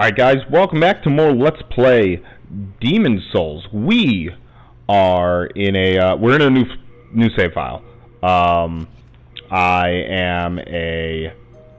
Alright guys, welcome back to more Let's Play Demon Souls. We are in a, uh, we're in a new, new save file. Um, I am a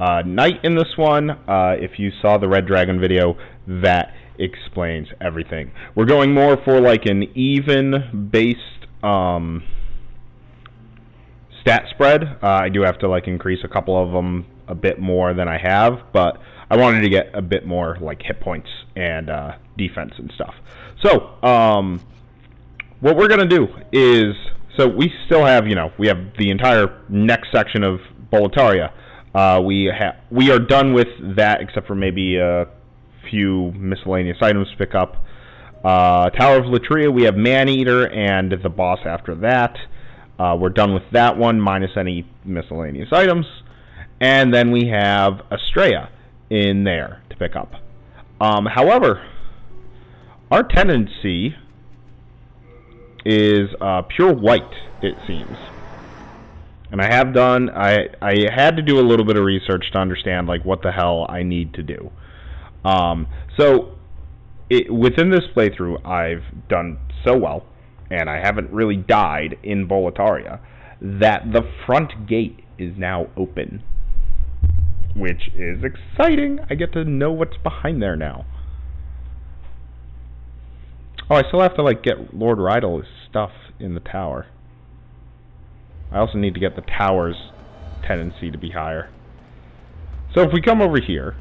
uh, knight in this one. Uh, if you saw the Red Dragon video, that explains everything. We're going more for like an even based, um, stat spread. Uh, I do have to like increase a couple of them a bit more than I have, but I wanted to get a bit more like hit points and uh, defense and stuff. So, um, what we're gonna do is, so we still have, you know, we have the entire next section of Boletaria. Uh, we we are done with that, except for maybe a few miscellaneous items to pick up. Uh, Tower of Latria, we have Maneater and the boss after that. Uh, we're done with that one, minus any miscellaneous items. And then we have Astraea in there to pick up. Um, however, our tendency is uh, pure white, it seems. And I have done, I, I had to do a little bit of research to understand like what the hell I need to do. Um, so, it, within this playthrough, I've done so well, and I haven't really died in Boletaria, that the front gate is now open which is exciting. I get to know what's behind there now. Oh, I still have to like get Lord Rydell's stuff in the tower. I also need to get the tower's tendency to be higher. So if we come over here,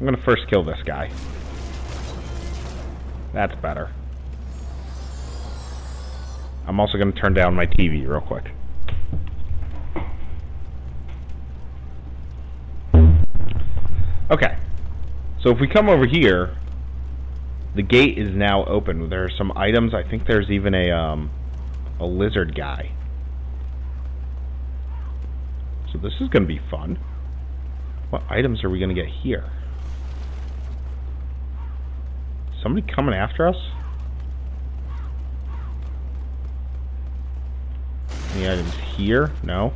I'm going to first kill this guy. That's better. I'm also going to turn down my TV real quick. Okay. So if we come over here, the gate is now open. There are some items. I think there's even a um, a lizard guy. So this is going to be fun. What items are we going to get here? Somebody coming after us? Any items here? No.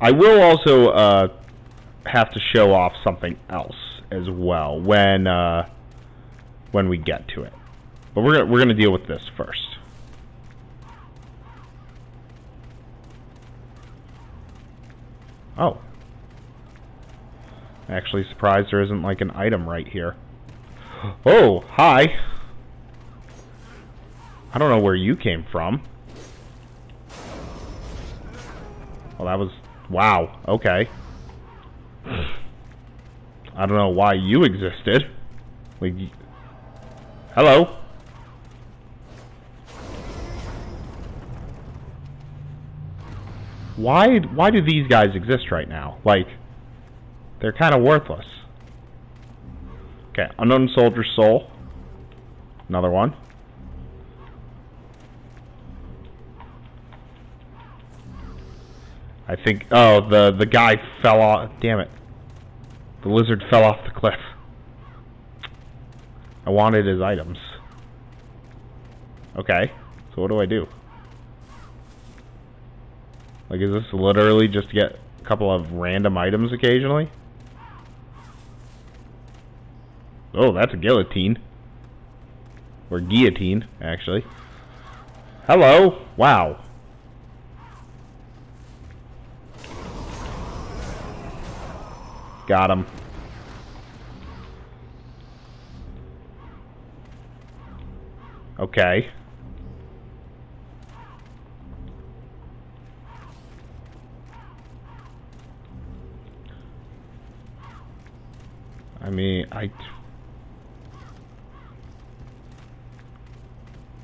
I will also uh, have to show off something else as well when uh, when we get to it. But we're gonna, we're going to deal with this first. Oh. Actually surprised there isn't like an item right here. Oh, hi. I don't know where you came from. Well, that was Wow, okay. I don't know why you existed. Like, hello? Why, why do these guys exist right now? Like, they're kind of worthless. Okay, Unknown Soldier Soul. Another one. I think. Oh, the the guy fell off. Damn it! The lizard fell off the cliff. I wanted his items. Okay, so what do I do? Like, is this literally just to get a couple of random items occasionally? Oh, that's a guillotine. Or guillotine, actually. Hello! Wow. Got him. Okay. I mean, I...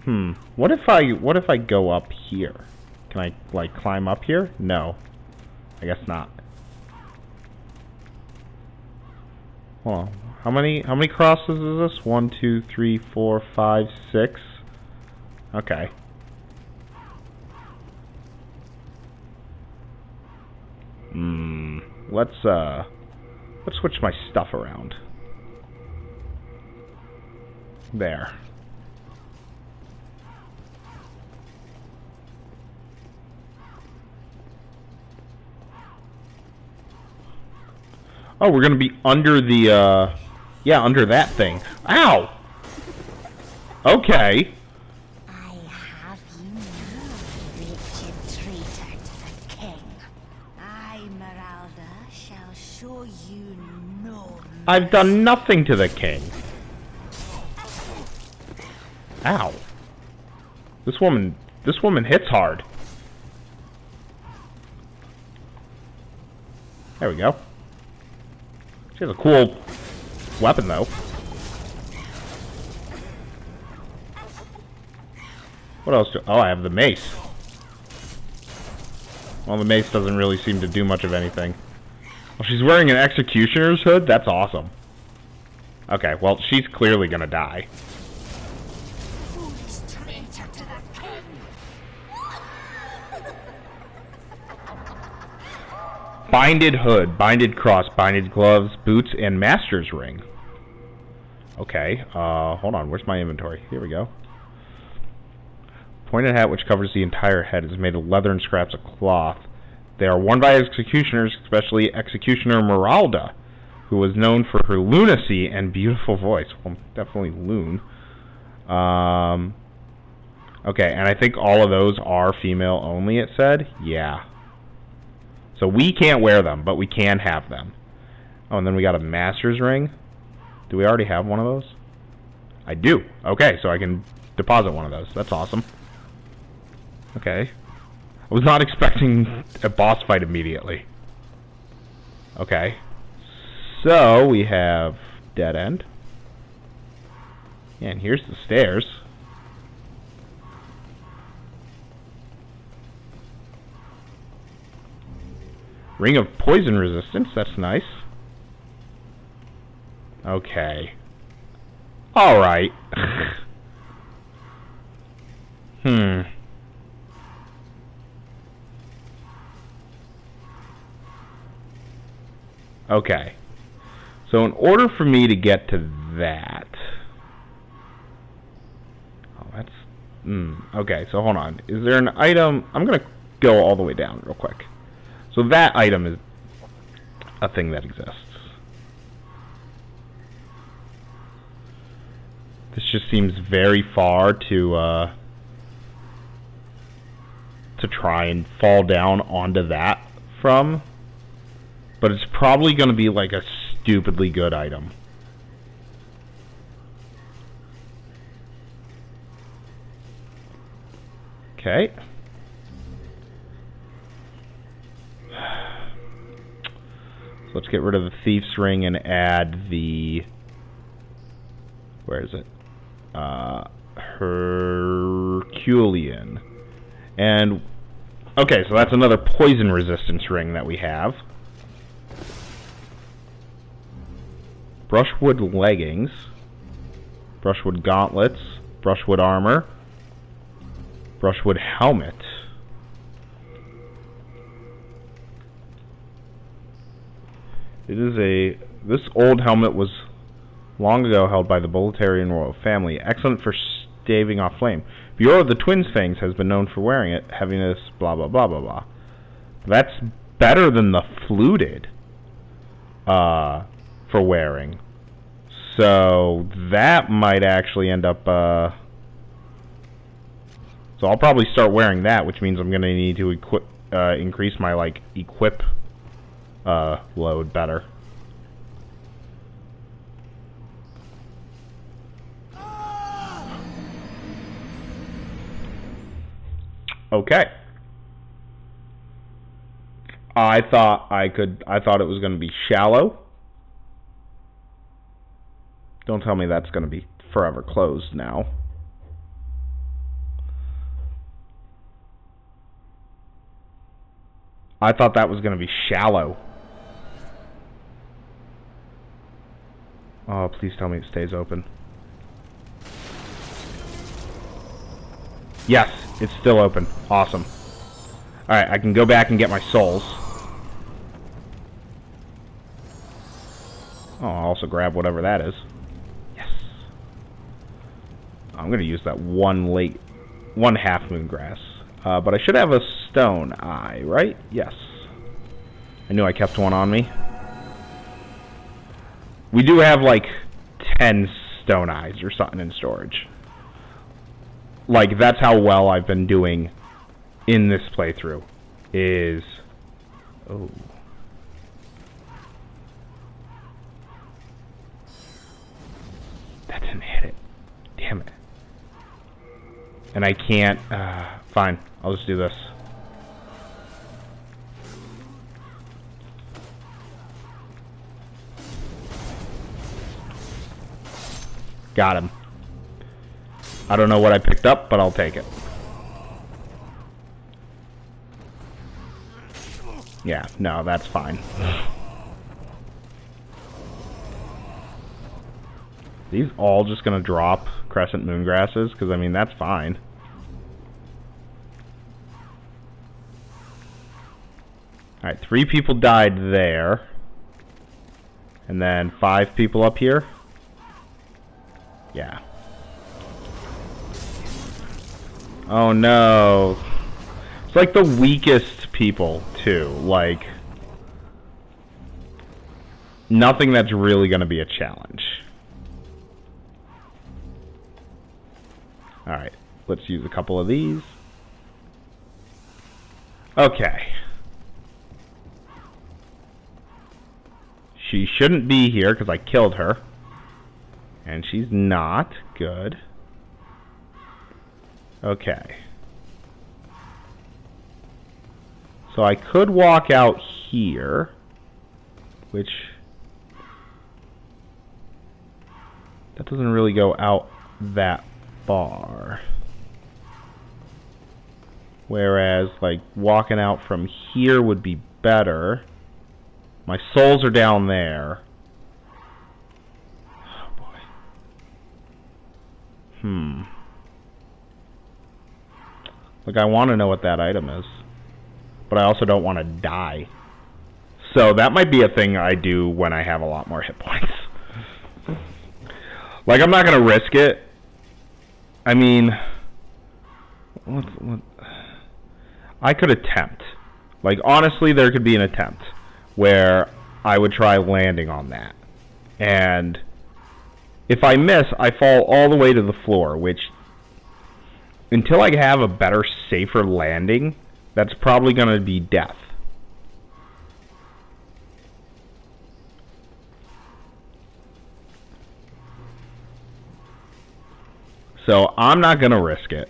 Hmm. What if I, what if I go up here? Can I, like, climb up here? No. I guess not. Hold on. How many how many crosses is this? One, two, three, four, five, six. Okay. Hmm. Let's uh let's switch my stuff around. There. Oh, we're gonna be under the, uh... Yeah, under that thing. Ow! Okay. I have you now, wretched traitor to the king. I, Miralda, shall show you no I've done nothing to the king. Ow. This woman, this woman hits hard. There we go. She has a cool weapon, though. What else do... Oh, I have the mace. Well, the mace doesn't really seem to do much of anything. Well, she's wearing an executioner's hood? That's awesome. Okay, well, she's clearly gonna die. Binded hood, binded cross, binded gloves, boots, and master's ring. Okay, uh, hold on, where's my inventory? Here we go. Pointed hat which covers the entire head is made of leather and scraps of cloth. They are worn by executioners, especially Executioner Miralda, who was known for her lunacy and beautiful voice. Well, definitely loon. Um, okay, and I think all of those are female only, it said? Yeah. So we can't wear them, but we can have them. Oh, and then we got a master's ring. Do we already have one of those? I do. Okay, so I can deposit one of those. That's awesome. Okay. I was not expecting a boss fight immediately. Okay. So, we have dead end. And here's the stairs. Ring of poison resistance, that's nice. Okay. Alright. hmm. Okay. So in order for me to get to that... Oh, that's... Hmm. Okay, so hold on. Is there an item... I'm going to go all the way down real quick. So that item is a thing that exists. This just seems very far to uh, to try and fall down onto that from. But it's probably going to be like a stupidly good item. Okay. Let's get rid of the Thief's Ring and add the... Where is it? Uh, Herculean. And, okay, so that's another poison resistance ring that we have. Brushwood leggings. Brushwood gauntlets. Brushwood armor. Brushwood helmet. It is a... This old helmet was long ago held by the Boletarian royal family, excellent for staving off flame. Biorr of the Twins Fangs has been known for wearing it, having this blah blah blah blah blah. That's better than the fluted uh, for wearing. So that might actually end up... Uh, so I'll probably start wearing that, which means I'm going to need to equip, uh, increase my like equip uh, load better. Okay. I thought I could. I thought it was going to be shallow. Don't tell me that's going to be forever closed now. I thought that was going to be shallow. Oh, please tell me it stays open. Yes, it's still open. Awesome. Alright, I can go back and get my souls. Oh, I'll also grab whatever that is. Yes. I'm going to use that one late, one half moon grass. Uh, but I should have a stone eye, right? Yes. I knew I kept one on me. We do have like 10 stone eyes or something in storage. Like, that's how well I've been doing in this playthrough. Is... Oh... That didn't hit it. Damn it. And I can't... Uh, fine. I'll just do this. Got him. I don't know what I picked up, but I'll take it. Yeah, no, that's fine. These all just gonna drop crescent moon grasses? Because, I mean, that's fine. Alright, three people died there. And then five people up here. Yeah. Oh no. It's like the weakest people, too. Like, nothing that's really going to be a challenge. Alright, let's use a couple of these. Okay. She shouldn't be here because I killed her. And she's not. Good. Okay. So I could walk out here, which that doesn't really go out that far. Whereas, like, walking out from here would be better. My souls are down there. Oh, boy. Hmm. Like, I want to know what that item is. But I also don't want to die. So that might be a thing I do when I have a lot more hit points. like, I'm not going to risk it. I mean... What, what, I could attempt. Like, honestly, there could be an attempt where I would try landing on that. And if I miss, I fall all the way to the floor, which until I have a better, safer landing, that's probably going to be death. So I'm not going to risk it.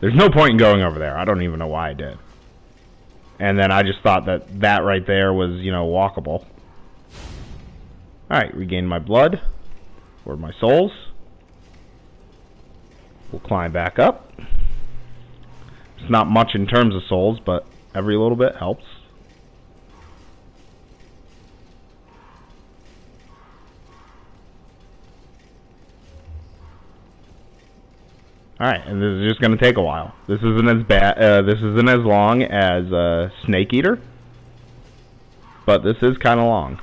There's no point in going over there. I don't even know why I did. And then I just thought that that right there was, you know, walkable. Alright, regain my blood. Or my souls. We'll climb back up. It's not much in terms of souls, but every little bit helps. Alright, and this is just going to take a while. This isn't as bad, uh, this isn't as long as uh, Snake Eater, but this is kind of long.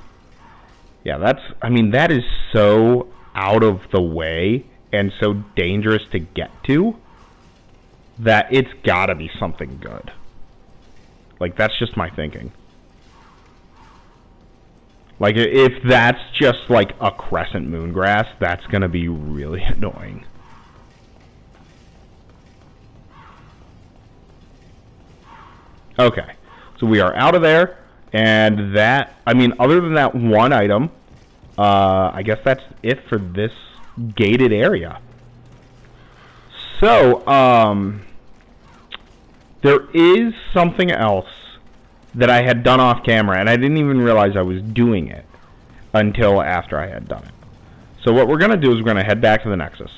Yeah, that's, I mean, that is so out of the way and so dangerous to get to that it's got to be something good. Like, that's just my thinking. Like, if that's just like a crescent moon grass, that's to be really annoying. Okay, so we are out of there, and that, I mean, other than that one item, uh, I guess that's it for this gated area. So, um, there is something else that I had done off camera, and I didn't even realize I was doing it until after I had done it. So what we're going to do is we're going to head back to the Nexus.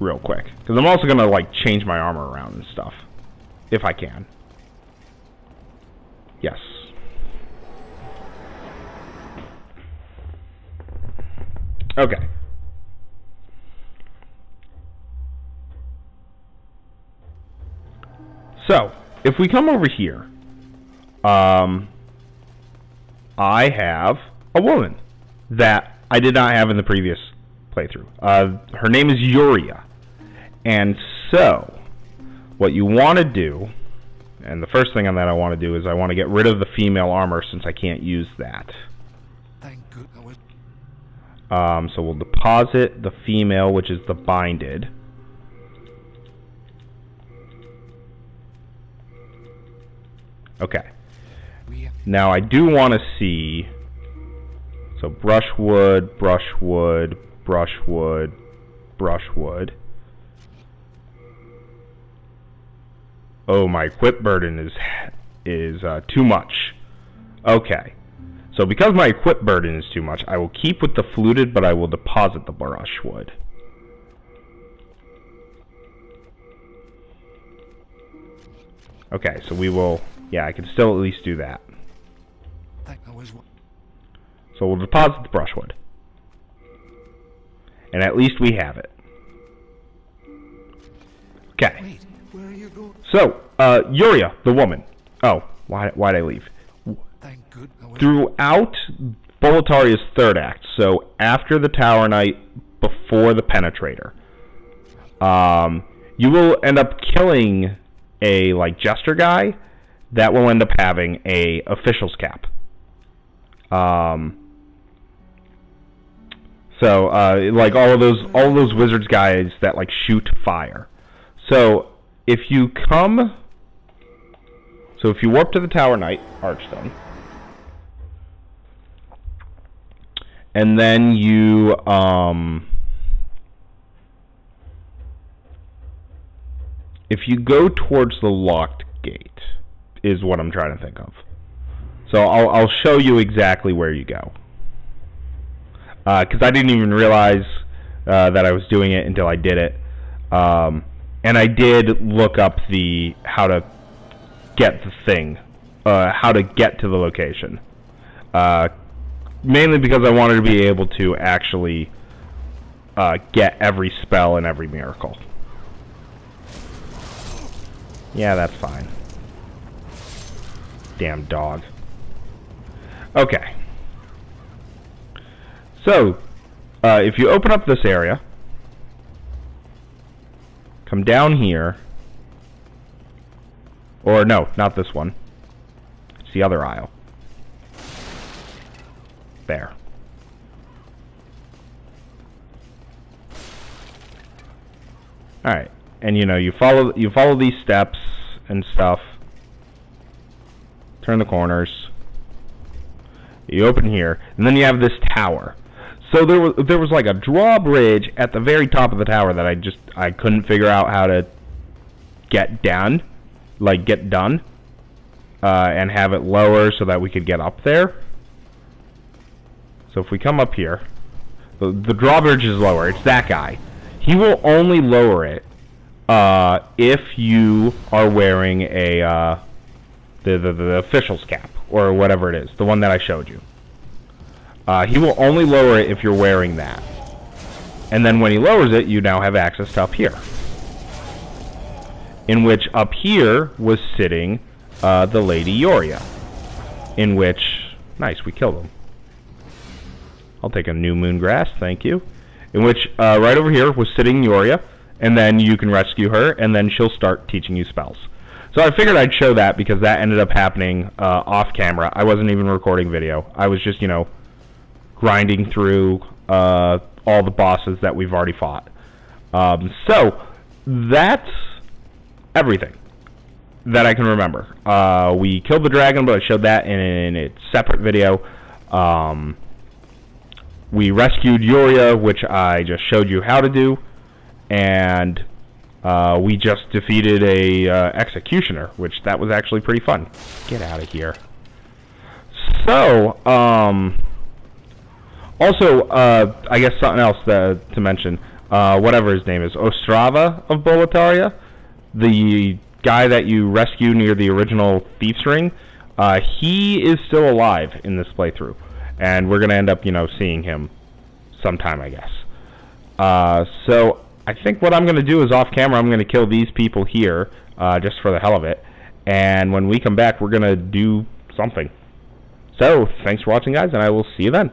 real quick. Because I'm also going to, like, change my armor around and stuff. If I can. Yes. Okay. So, if we come over here, um, I have a woman that I did not have in the previous playthrough. Uh, her name is Yuria. And so, what you want to do And the first thing on that I want to do is I want to get rid of the female armor since I can't use that. Thank good. I was Um, so we'll deposit the female, which is the binded. Okay. Now I do want to see. So brushwood, brushwood, brushwood, brushwood. Oh, my equip burden is is uh, too much. Okay. So because my equip burden is too much, I will keep with the fluted, but I will deposit the brushwood. Okay, so we will. Yeah, I can still at least do that. thank I was So we'll deposit the brushwood. And at least we have it. Okay. wait. Where are you going? So, uh, Yuria, the woman. Oh, why, why'd I leave? Thank good. I was Throughout Boletaria's third act, so after the Tower Knight, before the Penetrator, um, you will end up killing a, like, Jester guy that will end up having a official's cap. Um, so, uh, like all of those, all of those wizards guys that like shoot fire. So, if you come, so if you warp to the Tower Knight, Archstone, and then you, um, if you go towards the locked gate, is what I'm trying to think of. So I'll I'll show you exactly where you go. Because I didn't even realize uh, that I was doing it until I did it, um, and I did look up the how to get the thing, uh, how to get to the location. Mainly because I wanted to be able to actually uh, get every spell and every miracle. Yeah, that's fine. Damn dog. Okay. So, uh, if you open up this area, come down here, or no, not this one. It's the other aisle. There. All right, and you know you follow you follow these steps and stuff. Turn the corners. You open here, and then you have this tower. So there was there was like a drawbridge at the very top of the tower that I just I couldn't figure out how to get down, like get done, uh, and have it lower so that we could get up there. So if we come up here, the, the drawbridge is lower. It's that guy. He will only lower it uh, if you are wearing a uh, the, the the official's cap or whatever it is, the one that I showed you. Uh, he will only lower it if you're wearing that. And then when he lowers it, you now have access to up here. In which up here was sitting uh, the Lady Yuria. In which, nice, we killed him. I'll take a new moon grass, thank you. In which, uh, right over here was sitting Yuria, and then you can rescue her, and then she'll start teaching you spells. So I figured I'd show that because that ended up happening uh, off camera. I wasn't even recording video. I was just, you know, grinding through uh, all the bosses that we've already fought. Um, so that's everything that I can remember. Uh, we killed the dragon, but I showed that in, in its separate video. Um, we rescued Yuria, which I just showed you how to do, and uh, we just defeated a uh, executioner, which that was actually pretty fun. Get out of here. So, um, also, uh, I guess something else to, to mention. Uh, whatever his name is, Ostrava of Boletaria, the guy that you rescue near the original Thief's Ring, uh, he is still alive in this playthrough, and we're gonna end up, you know, seeing him sometime, I guess. Uh, so I think what I'm gonna do is off camera, I'm gonna kill these people here, uh, just for the hell of it, and when we come back, we're gonna do something. So, thanks for watching, guys, and I will see you then.